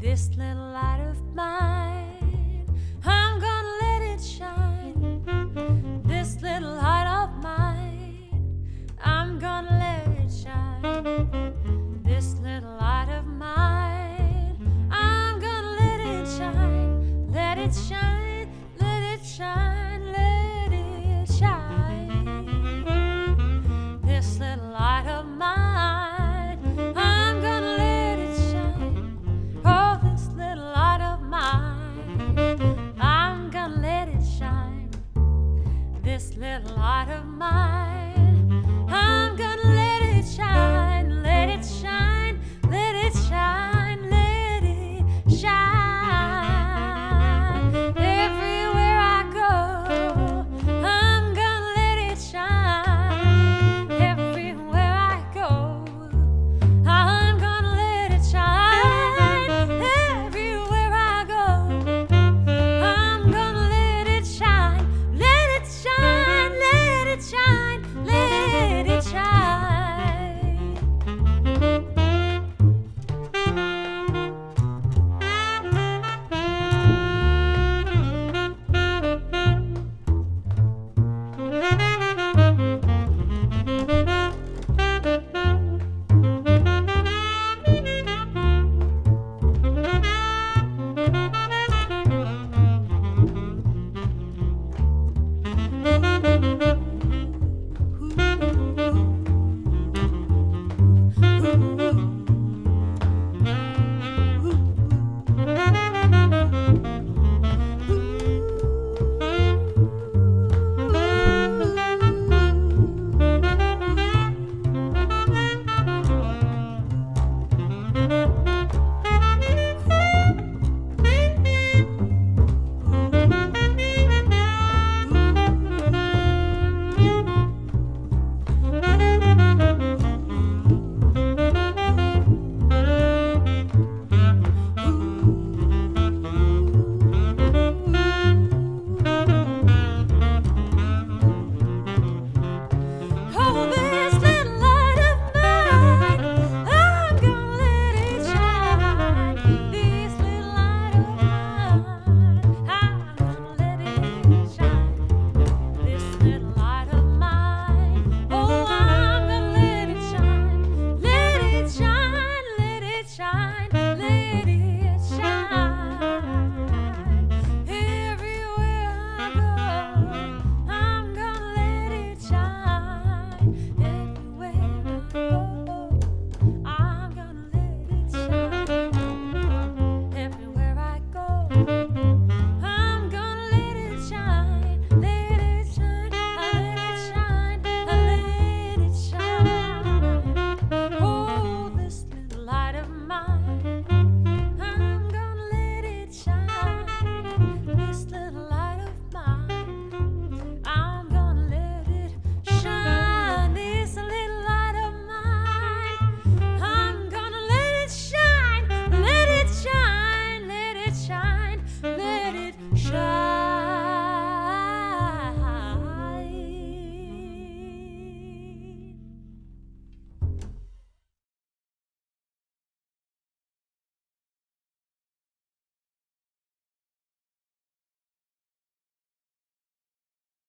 This little light of mine.